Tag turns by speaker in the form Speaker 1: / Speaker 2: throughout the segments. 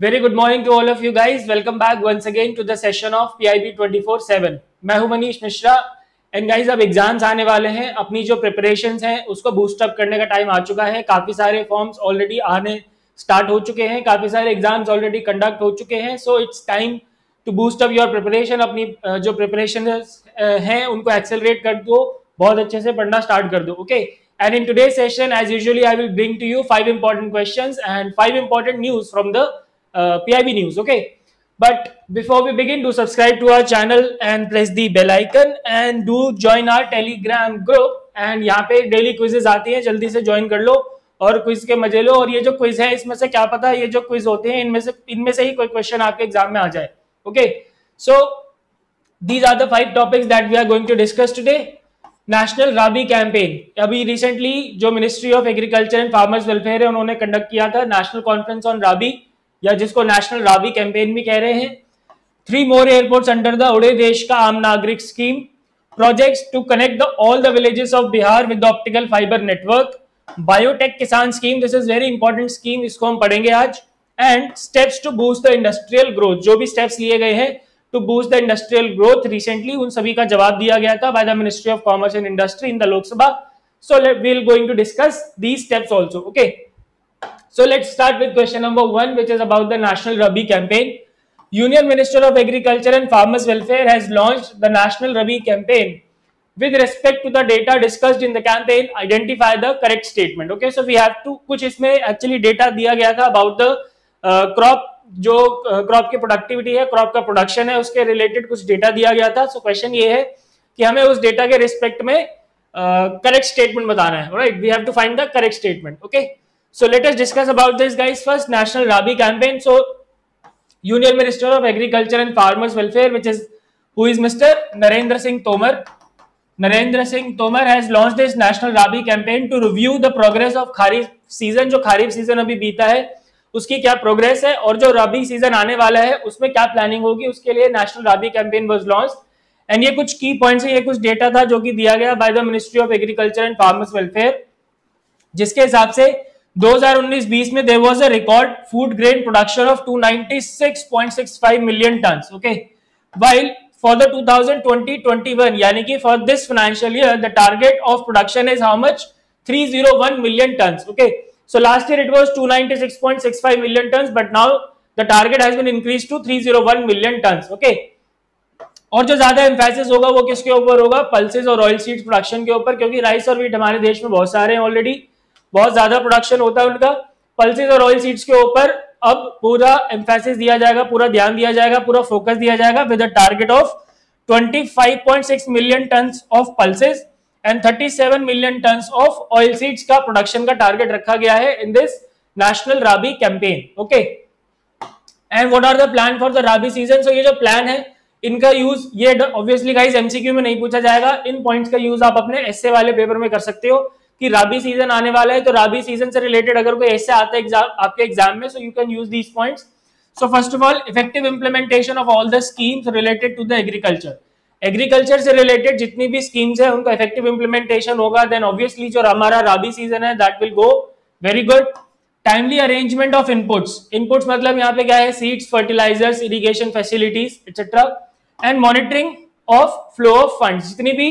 Speaker 1: Very good morning to all of you guys. Welcome back once again to the session of PIB 24/7. मैं हूँ Manish Mishra and guys अब exams आने वाले हैं। अपनी जो प्रिपरेशन हैं, उसको बूस्ट अप करने का टाइम आ चुका है। काफ़ी सारे फॉर्म्स ऑलरेडी आने स्टार्ट हो चुके हैं। काफ़ी सारे एग्ज़ाम्स ऑलरेडी कंडक्ट हो चुके हैं। So it's time to boost up your preparation अपनी जो प्रिपरेशन है, उनको एक्सेलरेट कर दो। बहुत अच्छे से पढ़ना स्टार्ट कर दो okay and in today session as usually I will bring to you five important question and five important news from the PIB news. Okay. But before we begin, do subscribe to our channel and press the bell icon and do join our telegram group. And यहाँ पे daily quizzes आती हैं जल्दी से join कर लो और quiz के मज़े लो और ये जो क्विज है इसमें से क्या पता ये जो क्विज होते हैं इनमें से इनमें से ही कोई क्वेश्चन आपके एग्ज़ाम में आ जाए okay so these are the five topics that we are going to discuss today national Rabi campaign अभी रिसेंटली जो ministry of agriculture and farmers welfare है उन्होंने कंडक्ट किया था नेशनल कॉन्फ्रेंस ऑन राबी या जिसको नेशनल राबी कैंपेन भी कह रहे हैं। Three more airports under the Ude Desh ka Aam Nagrik scheme projects to connect the all the villages of Bihar with optical fibre network biotech Kisan scheme this is very important scheme इसको हम पढ़ेंगे आज। And steps to boost the industrial growth जो भी steps लिए गए हैं to boost the industrial growth recently उन सभी का जवाब दिया गया था by the ministry of commerce and industry in the Lok Sabha so we'll going to discuss these steps also okay? So let's start with question number one which is about the national rabi campaign union minister of agriculture and farmers welfare has launched the national rabi campaign with respect to the data discussed in the campaign identify the correct statement okay so we have to kuch isme actually data diya gaya tha about the uh, crop जो crop की productivity है crop का production है उसके related कुछ data दिया गया था सो so क्वेश्चन ये है कि हमें उस डेटा के रिस्पेक्ट में करेक्ट uh, स्टेटमेंट बताना है right we have to find the correct statement okay so let us discuss about this guys first national rabi campaign so union minister of agriculture and farmers welfare which is who is mister Narendra Singh Tomar Narendra Singh Tomar has launch this national rabi campaign to review the progress of kharif season जो kharif season अभी बीता है, उसकी क्या progress है, और जो रबी season आने वाला है, उसमें क्या प्लानिंग होगी, उसके लिए national rabi campaign was launch and ये कुछ की पॉइंट्स है, ये कुछ डेटा था जो कि दिया गया by the ministry of agriculture and farmers welfare जिसके हिसाब से 2019-20 में there was a record food grain production of 296.65 million ton okay while for the 2020-21 यानी कि for this financial year the target of production is how much 301 million ton okay So last year it was 296.65 million tons, but now the target has been increased to 301 million ton okay और जो ज़्यादा emphasis होगा वो किसके ऊपर होगा? Pulses और oil seeds production के ऊपर क्योंकि राइस और वीट हमारे देश में बहुत सारे हैं ऑलरेडी बहुत ज़्यादा प्रोडक्शन होता है उनका। पल्सेस और ऑयल सीड्स के ऊपर अब पूरा एम्फेसिस दिया जाएगा, पूरा ध्यान दिया जाएगा, पूरा फोकस दिया जाएगा with a target of 25.6 million ton of pulses and 37 million ton of oil seeds का प्रोडक्शन का टारगेट रखा गया है in this national rabi campaign okay and what are the plan for the rabi season so ये जो plan है, इनका यूज़ ये ऑब्वियसली गाइस एमसीक्यू में नहीं पूछा जाएगा। इन पॉइंट्स का यूज़ आप अपने एसए वाले पेपर में कर सकते हो। कि राबी सीज़न आने वाला है तो राबी सीज़न से रिलेटेड अगर कोई ऐसे आता है एग्ज़ाम आपके एग्ज़ाम में so you can use these points so first of all effective implementation of all the schemes related to the agriculture agriculture से रिलेटेड जितनी भी स्कीम्स है, उनका इफ़ेक्टिव इंप्लीमेंटेशन होगा देन ऑब्वियसली जो हमारा राबी सीज़न है that will go very good timely arrangement of inputs inputs मतलब यहाँ पे क्या है? Seeds fertilisers irrigation facilities etcetera and monitoring of flow of fund जितनी भी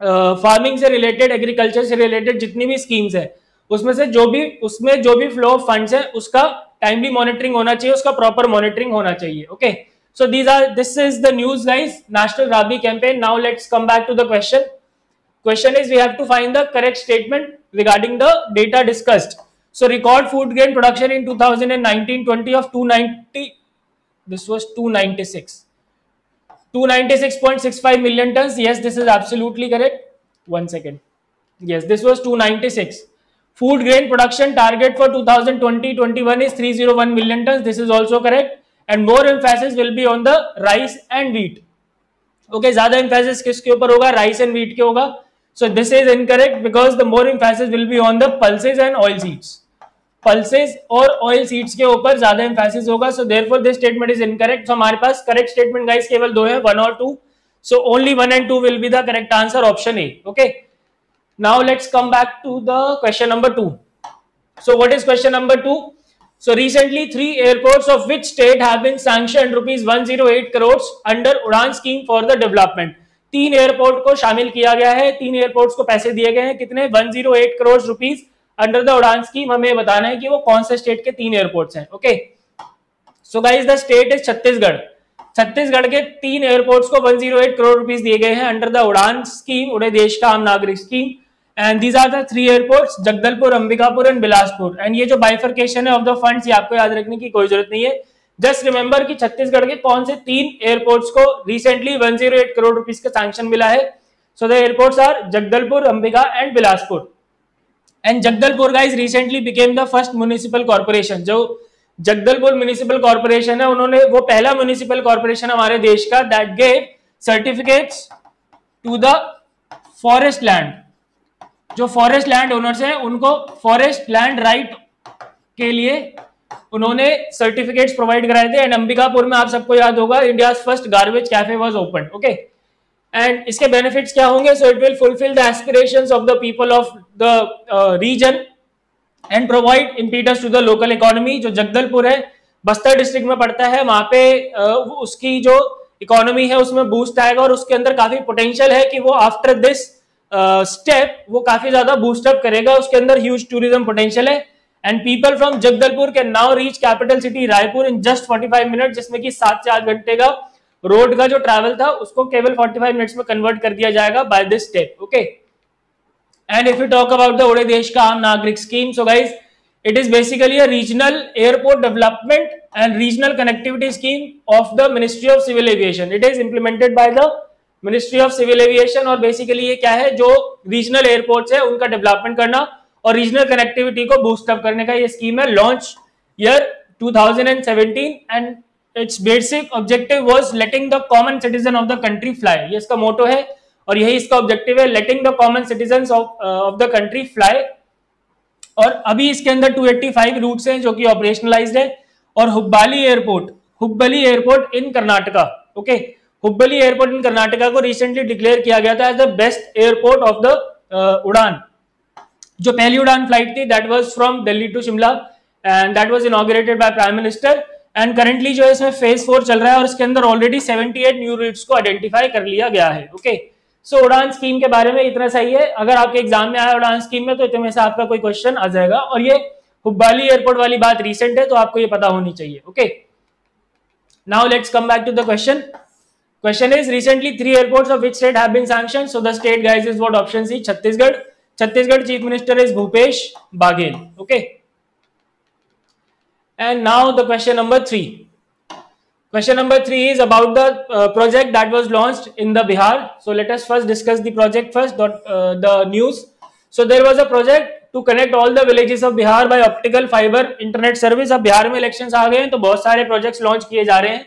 Speaker 1: फ़ार्मिंग से रिलेटेड एग्रीकल्चर से रिलेटेड जितनी भी स्कीम्स है, उसमें से जो भी, उसमें जो भी फ्लो ऑफ़ फंड है, उसका टाइमली मॉनिटरिंग होना चाहिए, उसका प्रॉपर मॉनिटरिंग होना चाहिए okay so these are this is the news guys national rabi campaign now let's come back to the question question is we have to find the correct statement regarding the data discussed so record food grain production in two thousand and nineteen twenty of two ninety this was two ninety six 296.65 million tons. Yes, this is absolutely correct. One second. Yes, this was 296. Food grain production target for 2020-21 is 301 million tons. This is also correct. And more emphasis will be on the rice and wheat okay ज़्यादा emphasis किसके ऊपर होगा rice and wheat के होगा so this is incorrect because the more emphasis will be on the pulses and oil seeds pulses और oil seeds के ऊपर ज़्यादा एम्फेसिस होगा। So therefore this statement is incorrect so हमारे पास करेक्ट स्टेटमेंट गाइस केवल दो है वन और two so only one and two will be the correct answer option A okay now let's come back to the question number two so what is question number 2 So recently, three airports of which state have been sanctioned rupees 108 crores under Udan scheme for the development. तीन airport को शामिल किया गया है। तीन airports को पैसे दिए गए हैं। कितने? 108 crore rupees under the Udan scheme हमें बताना है कि वो कौन से स्टेट के तीन एयरपोर्ट्स हैं okay so guys the state is Chhattisgarh Chhattisgarh के तीन एयरपोर्ट्स को 108 करोड़ रुपीस दिए गए हैं अंडर द उड़ान स्कीम उड़े देश का आम नागरिक scheme and these are the three airports Jagdalpur, Ambikapur and Bilaspur. And ये जो बाइफर्केशन है ऑफ़ द फंड्स ये आपको याद रखने की कोई ज़रूरत नहीं है. जस्ट रिमेंबर कि छत्तीसगढ़ के कौन से तीन एयरपोर्ट्स को रिसेंटली 108 करोड़ रुपीस का सैंक्शन मिला है. So the airports are Jagdalpur, Ambika and Bilaspur. And Jagdalpur guys recently became the first municipal corporation जो जगदलपुर म्यूनिसिपल कॉर्पोरेशन है, उन्होंने वो पहला म्यूनिसिपल कॉर्पोरेशन हमारे देश का that gave certificates to the forest land जो फॉरेस्ट लैंड ओनर्स हैं, उनको फॉरेस्ट लैंड राइट के लिए उन्होंने सर्टिफिकेट्स प्रोवाइड कराए थे। एंड अंबिकापुर में आप सबको याद होगा India first garbage cafe was open okay and इसके बेनिफिट्स क्या होंगे? So it will fulfil the aspirations of the people of the region and provide impetus to the local economy जो जगदलपुर है बस्तर डिस्ट्रिक्ट में पड़ता है। वहाँ पे uh, उसकी जो इकोनॉमी है उसमें बूस्ट आएगा और उसके अंदर काफ़ी पोटेंशियल है कि वो आफ्टर दिस स्टेप वो काफ़ी ज़्यादा बूस्टअप करेगा। उसके अंदर ह्यूज टूरिज़्म पोटेंशियल है। And people from Jagdalpur can now reach capital city Raipur in just 45 minute जिसमें कि सात से आठ घंटे का रोड का जो ट्रैवल था, उसको केवल 45 मिनट्स में कन्वर्ट कर दिया जाएगा by this step okay and if you talk about the ओडे देश का आम नागरिक scheme so guys it is basically a regional airport development and regional connectivity scheme of the ministry of civil aviation. It is implemented by the ministry of civil aviation और basically ये क्या है, जो regional airports है, उनका development करना और regional connectivity को बूस्टअप करने का ये स्कीम है launch year 2017 and it's basic objective was letting the common citizen of the country fly ये इसका मोटो है, और यही इसका ऑब्जेक्टिव है letting the common citizen of the country fly और अभी इसके अंदर 285 रूट्स हैं जो कि ऑपरेशनलाइज्ड है, और Hubballi airport Hubballi airport in Karnataka okay Hubballi airport in Karnataka को रिसेंटली डिक्लेयर किया गया था as the best airport of the Udan. जो पहली उड़ान फ़्लाइट थी that was from Delhi to Shimla and that was inaugurated by prime minister and currently जो है इसमें फ़ेज़ फोर चल रहा है और इसके अंदर ऑलरेडी 78 न्यू रूट्स को आइडेंटिफाई कर लिया गया है ओके सो उड़ान स्कीम के बारे में इतना सही है अगर आपके एग्ज़ाम में आया उड़ान स्कीम में तो इतने से आपका कोई क्वेश्चन आ जाएगा और ये हुब्बाली एयरपोर्ट वाली बात रिसेंट है तो आपको ये पता होनी चाहिए okay now let's come back to the question airports of which state have been sanctioned. So the state, guys, is what option C, Chhattisgarh. Chhattisgarh chief minister is Bhupesh Baghel. Okay. And now the question number three. Question number three is about the uh, project that was launched in the Bihar. So let us first discuss the project first, dot, uh, the news. So there was a project to connect all the villages of Bihar by optical fiber internet service. Bihar में elections आ गए हैं तो बहुत सारे projects launch किए जा रहे हैं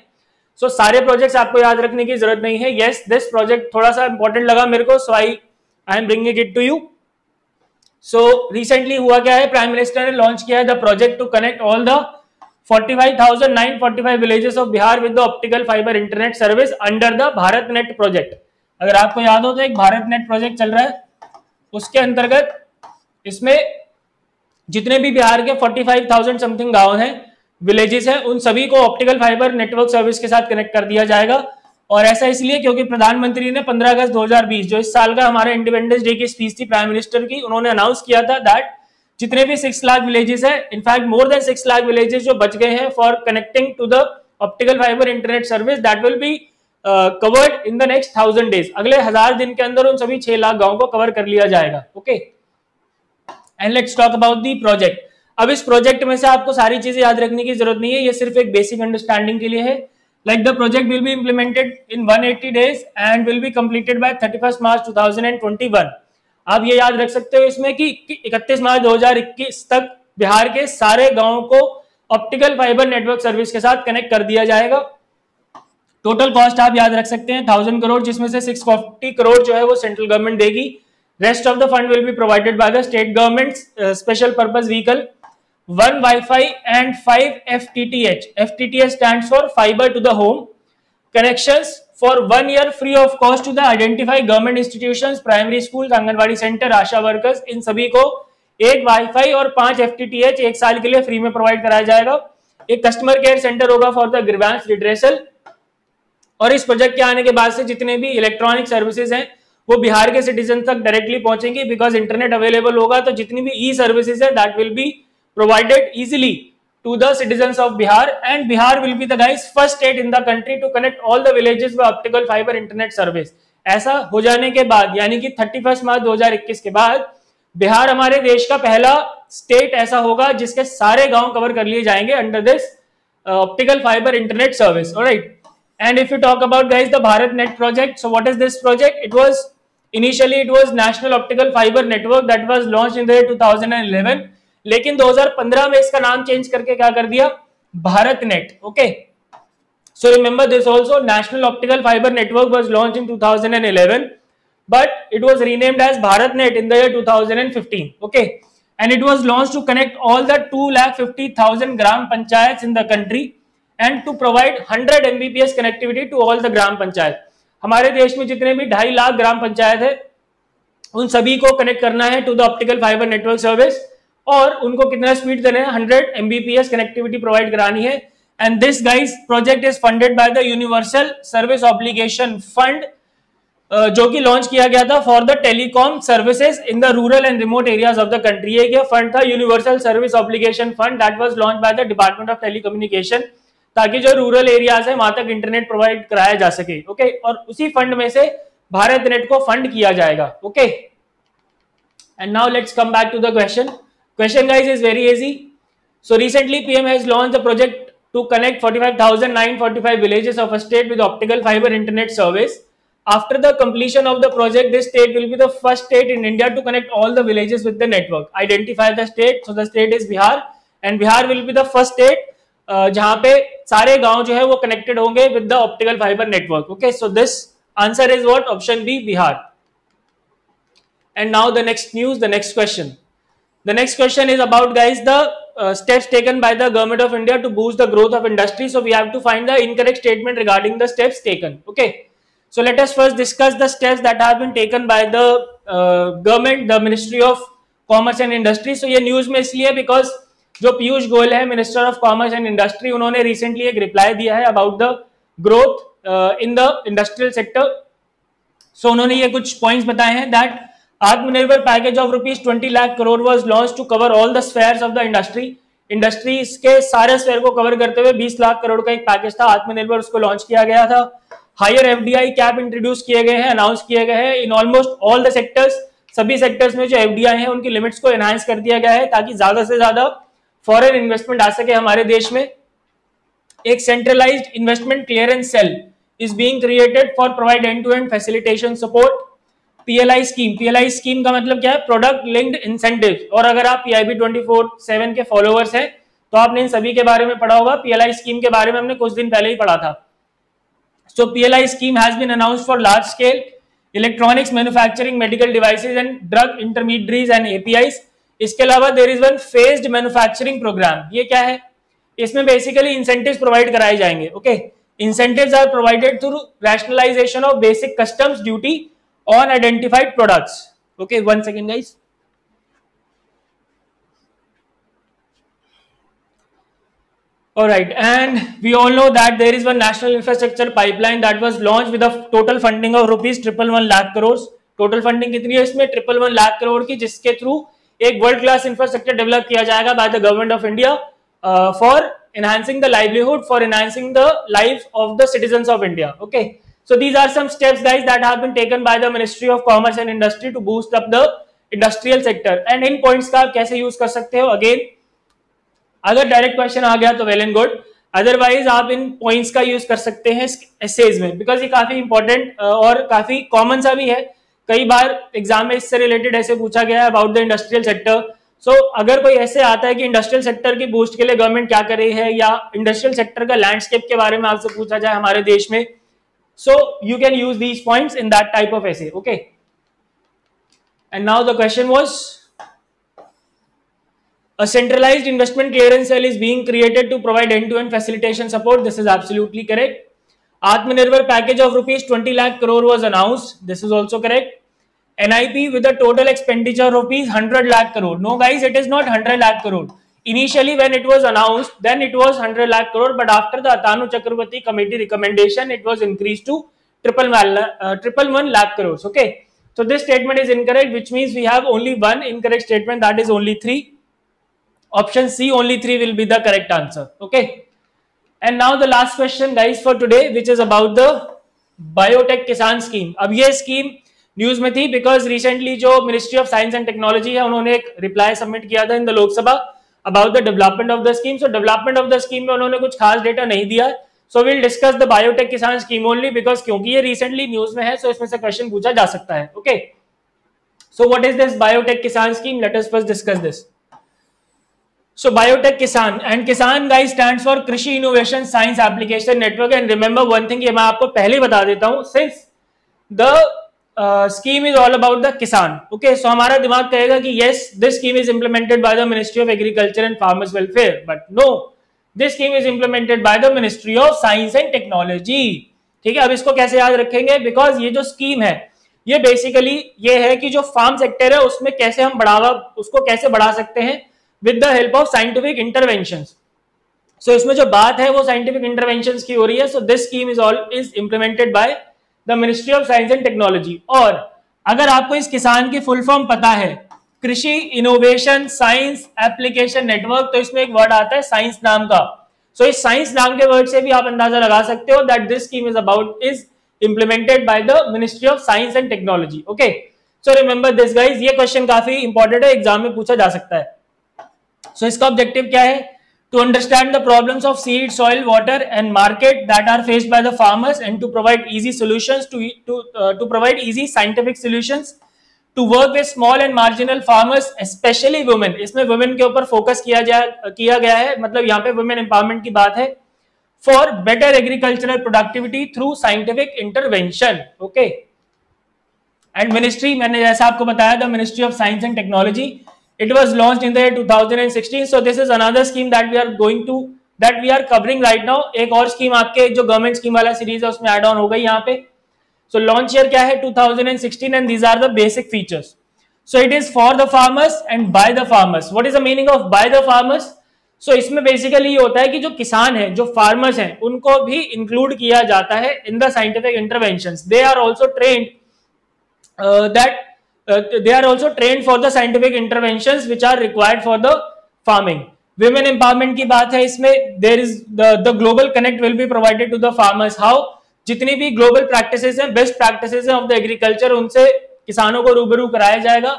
Speaker 1: सो so, सारे प्रोजेक्ट्स आपको याद रखने की ज़रूरत नहीं है यस दिस प्रोजेक्ट थोड़ा सा इंपॉर्टेंट लगा मेरे को so I I am bringing it to you so recently हुआ क्या है प्राइम मिनिस्टर ने लॉन्च किया है the project to connect all the 45,945 villages of Bihar with the optical fibre internet service under the Bharat net project अगर आपको याद हो तो एक भारत नेट प्रोजेक्ट चल रहा है। उसके अंतर्गत इसमें जितने भी बिहार के 45,000 समथिंग गाँव हैं विलेजेस हैं उन सभी को ऑप्टिकल फाइबर नेटवर्क सर्विस के साथ कनेक्ट कर दिया जाएगा। और ऐसा इसलिए क्योंकि प्रधानमंत्री ने 15 अगस्त 2020 जो इस साल का हमारे इंडिपेंडेंस डे की स्पीच थी प्राइम मिनिस्टर की उन्होंने अनाउंस किया था दैट जितने भी सिक्स लाख विलेजेस है in fact more than six lakh villages जो बच गए हैं for connecting to the optical fibre internet service that will be covered in the next thousand days अगले हज़ार दिन के अंदर उन सभी छह लाख गाँव को कवर कर लिया जाएगा okay and let's talk about the project अब इस प्रोजेक्ट में से आपको सारी चीज़ें याद रखने की ज़रूरत नहीं है, ये सिर्फ़ एक बेसिक अंडरस्टैंडिंग के लिए है। Like the project will be implemented in 180 days and will be completed by 31 March 2021 आप ये याद रख सकते हो इसमें कि 31 मार्च 2021 तक बिहार के सारे गाँवों को ऑप्टिकल फाइबर नेटवर्क सर्विस के साथ कनेक्ट कर दिया जाएगा टोटल कॉस्ट आप याद रख सकते हैं थाउज़ेंड करोड़ जिसमें से सिक्स करोड़ जो है वो सेंट्रल गवर्नमेंट देगी rest of the fund will be provided by the state government special purpose vehicle one Wi-Fi and five FTTH. FTTH stands for fiber to the home, connections for one year free of cost to the identify government institutions, primary schools, anganwadi centre ASHA workers इन सभी को एक wifi और पाँच F एक साल के लिए free में प्रोवाइड कराया जाएगा। एक कस्टमर केयर सेंटर होगा फॉर द ग्रीवेंस रिड्रेसल और इस प्रोजेक्ट के आने के बाद से जितने भी इलेक्ट्रॉनिक सर्विसेज़ हैं वो बिहार के सिटीजन तक डायरेक्टली पहुँचेंगे बिकॉज़ इंटरनेट अवेलेबल होगा तो जितनी भी ई सर्विसेज़ है that will be provided easily to the citizens of Bihar and Bihar will be the guys first state in the country to connect all the villages with optical fiber internet service. ऐसा हो जाने के बाद यानी कि 31 March 2021 के बाद बिहार हमारे देश का पहला स्टेट ऐसा होगा जिसके सारे गाँव कवर कर लिए जाएँगे under this optical fibre internet service right and if you talk about guys the bharat net project so what is this project it was initially it was national optical fiber network that was launched in the year 2011 लेकिन 2015 में इसका नाम change करके क्या कर दिया? Bharat net okay so remember this also national optical fibre network was launch in 2011 thousand and eleven but it was renamed as Bharat net in there two okay and it was launch to connect all the two gram panchayat in the country and to provide 100 Mbps connectivity to all the gram panchayat हमारे देश में जितने भी ढाई लाख ग्राम पंचायत है, उन सभी को कनेक्ट करना है to the optical fibre network service और उनको कितना स्पीड देना है हंड्रेड एमबीपीएस कनेक्टिविटी प्रोवाइड करानी है। And this guys project is funded by the universal service obligation fund जो कि लॉन्च किया गया था for the telecom services in the rural and remote areas of the country एक फंड था? Universal service obligation fund that was launch by the department of telecommunication ताकि जो rural areas है, वहाँ तक इंटरनेट प्रोवाइड कराया जा सके ओके okay? और उसी फंड में से भारत नेट को फंड किया जाएगा okay and now let's come back to the question Question guys is very easy. So recently PM has launched a project to connect 45,945 villages of a state with optical fiber internet service. After the completion of the project, this state will be the first state in India to connect all the villages with the network. Identify the state. So the state is Bihar and Bihar will be the first state uh, जहां पे सारे गांव जो है वो connected होंगे with the optical fibre network okay so this answer is what option B Bihar and now the next news the next question The next question is about guys the uh, steps taken by the government of India to boost the growth of industry. So we have to find the incorrect statement regarding the steps taken. Okay. So let us first discuss the steps that have been taken by the uh, government, the Ministry of Commerce and Industry. So ये news में इसलिए because जो पीयूष गोयल है minister of commerce and industry उन्होंने recently एक reply दिया है about the growth in the industrial sector so उन्होंने ये कुछ पॉइंट्स बताए हैं that Atmanirbhar package of rupees twenty lakh crore was launch to cover all the sphere of the industry industry के सारे स्फेयर को कवर करते हुए 20 लाख करोड़ का एक पैकेज था, आत्मनिर्भर उसको लॉन्च किया गया था। हायर एफडीआई कैप इंट्रोड्यूस किए गए हैं अनाउंस किए गए हैं। In almost all the sectors सभी सेक्टर्स में जो एफडीआई है, उनकी लिमिट्स को एनहांस कर दिया गया है ताकि ज़्यादा से ज़्यादा फॉरेन इन्वेस्टमेंट आ सके हमारे देश में। एक centralised investment clearance cell is being created for provide end to end facilitation support PLI scheme PLI scheme का मतलब क्या है? प्रोडक्ट लिंक्ड इंसेंटिव और अगर आप पीआईबी ट्वेंटी फोर सेवन के फॉलोअर्स हैं तो आपने इन सभी के बारे में पढ़ा होगा। पीएलआई स्कीम के बारे में हमने कुछ दिन पहले ही पढ़ा था। So PLI scheme has been announce for large scale electronics manufacturing medical devices and drug intermediaries and APIs इसके अलावा there is one phased manufacturing programme ये क्या है? इसमें बेसिकली इंसेंटिव प्रोवाइड कराए जाएँगे okay incentives are provided through rationalisation of basic customs duty on identified products. Okay, one second, guys. All right, and we all know that there is one national infrastructure pipeline that was launched with a total funding of rupees triple one lakh crores. Total funding कितनी है इसमें triple one lakh crore की जिसके through एक world class infrastructure develop किया जाएगा by the government of India for enhancing the livelihood for enhancing the life of the citizens of india okay So, these are some steps, guys, that have been taken by the Ministry of Commerce and Industry to boost up the industrial sector and in points का आप कैसे use कर सकते हो? Again अगर direct question आ गया तो well and good otherwise आप इन पॉइंट्स का यूज़ कर सकते हैं एसेज में. बिकॉज़ ये काफ़ी इंपॉर्टेंट और काफ़ी कॉमन सा भी है. कई बार एग्ज़ाम में इससे रिलेटेड ऐसे पूछा गया है about the industrial sector so अगर कोई ऐसे आता है कि इंडस्ट्रियल सेक्टर की बूस्ट के लिए गवर्नमेंट क्या कर रही है या इंडस्ट्रियल सेक्टर का लैंडस्केप के बारे में आपसे पूछा जाए हमारे देश में So you can use these points in that type of essay. Okay. And now the question was a centralized investment clearance cell is being created to provide end-to-end facilitation support. This is absolutely correct. Atmanirbhar package of rupees 20 lakh crore was announced. This is also correct. NIP with a total expenditure of rupees 100 lakh crore. No, guys, it is not 100 lakh crore. Initially, when it was announced, then it was 100 lakh crore, but after the Atanu Chakrabarti committee recommendation, it was increased to triple, uh, triple one lakh crores. Okay. So this statement is incorrect, which means we have only one incorrect statement, that is only three. Option C, only three will be the correct answer. Okay. And now the last question, guys, for today, which is about the Biotech Kisan scheme. अब ये scheme news में थी because recently जो ministry of science and technology है उन्होंने एक reply submit किया था इन the Lok Sabha About the development of the scheme so development of the scheme में उन्होंने कुछ खास डेटा नहीं दिया so will discuss the biotech Kisan scheme only because क्योंकि ये रिसेंटली न्यूज़ में है सो so इसमें से क्वेश्चन पूछा जा सकता है। Okay so what is this biotech Kisan scheme let us first discuss this so biotech Kisan and Kisan guys stands for Krishi Innovation Science Application Network. And remember one thing ये मैं आपको पहले बता देता हूँ since the scheme is all about the kisan okay so हमारा दिमाग कहेगा कि yes this scheme is implemented by the ministry of agriculture and farmers welfare but no this scheme is implemented by the ministry of science and technology ठीक है, अब इसको कैसे याद रखेंगे? बिकॉज़ ये जो स्कीम है, ये बेसिकली ये है कि जो फार्म सेक्टर है, उसमें कैसे हम बढ़ावा, उसको कैसे बढ़ा सकते हैं? With the help of scientific intervention so इसमें जो बात है, वो साइंटिफिक इंटरवेंशन की हो रही है. So this scheme is all is implemented by the ministry of science and technology. और अगर आपको इस किसान की फुल फॉर्म पता है कृषि इनोवेशन साइंस एप्लीकेशन नेटवर्क तो इसमें एक वर्ड आता है साइंस नाम का। सो so, इस साइंस नाम के वर्ड से भी आप अंदाज़ा लगा सकते हो that this scheme is about is implemented by the ministry of science and technology okay so remember this guys ये क्वेश्चन काफ़ी इंपॉर्टेंट है एग्ज़ाम में पूछा जा सकता है। सो so, इसका ऑब्जेक्टिव क्या है? To understand the problems of seed, soil, water, and market that are faced by the farmers, and to provide easy solutions to to uh, to provide easy scientific solutions to work with small and marginal farmers, especially women. इसमें women के ऊपर focus किया जा किया गया है मतलब यहाँ पे women empowerment की बात है for better agricultural productivity through scientific intervention. Okay. And ministry मैंने जैसा आपको बताया था Ministry of Science and Technology It was launched in the year 2016. So this is another scheme that we are going to, that we are covering right now. एक और scheme आपके जो government scheme वाला सीरीज़ है, उसमें add on हो गई यहाँ पे। सो लॉन्च ईयर क्या है? 2016 and these are the basic features so it is for the farmers and by the farmers what is the meaning of by the farmers so इसमें बेसिकली ये होता है कि जो किसान है, जो फार्मर्स हैं, उनको भी इंक्लूड किया जाता है in the scientific intervention they are also trained that they are also trained for the scientific interventions which are required for the farming women empowerment की बात है इसमें is the the global connect will be provided to the farmers how जितनी भी global practices हैं best practices हैं of the agriculture उनसे किसानों को रूबरू कराया जाएगा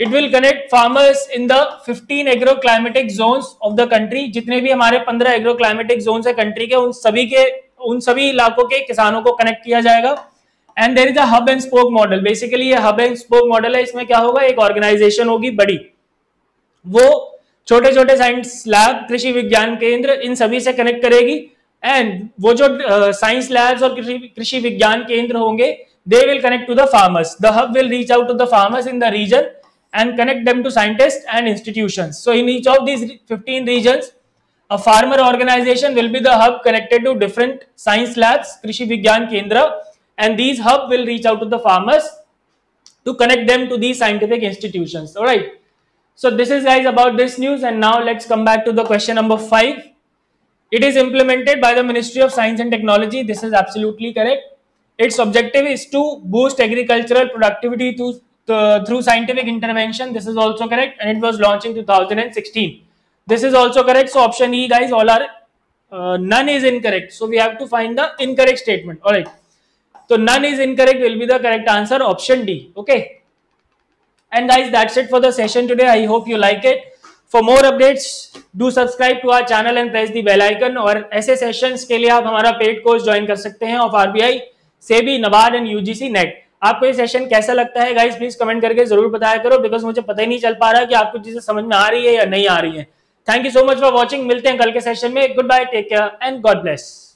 Speaker 1: it will connect farmers in the 15 agro climatic zones of the country जितने भी हमारे 15 एग्रो क्लाइमेटिक जोन्स है कंट्री के उन सभी के उन सभी इलाकों के किसानों को कनेक्ट किया जाएगा and there is hub and spoke model basically hub and spoke model है इसमें क्या होगा? एक ऑर्गेनाइजेशन होगी बड़ी। वो छोटे छोटे साइंस लैब कृषि विज्ञान केंद्र इन सभी से कनेक्ट करेगी। एंड वो जो साइंस uh, लैब्स और कृषि विज्ञान केंद्र होंगे they will connect to the farmers the hub will reach out to the farmers in the region and connect them to scientist and institution so in each of these fifteen region a farmer organisation will be the hub connected to different science labs Krishi Vigyan Kendra and these hub will reach out to the farmers to connect them to these scientific institutions. All right. So this is guys about this news. And now let's come back to the question number 5 it is implemented by the ministry of science and technology. This is absolutely correct. Its objective is to boost agricultural productivity to, uh, through scientific intervention. This is also correct. And it was launched in 2016 this is also correct. So option e guys all are uh, none is incorrect. So we have to find the incorrect statement. All right None is incorrect will be the correct answer option D. Okay. And guys, that's it for the session today. I hope you like it. For more updates, do subscribe to our channel and press the bell icon. और ऐसे sessions के लिए आप हमारा paid course join कर सकते हैं of RBI SEBI NABARD and UGC NET आपको ये सेशन कैसा लगता है गाइस प्लीज़ कमेंट करके ज़रूर बताया करो बिकॉज़ मुझे पता ही नहीं चल पा रहा कि आपको चीज़ें समझ में आ रही है या नहीं आ रही है thank you so much for watching मिलते हैं कल के सेशन में goodbye take care and God bless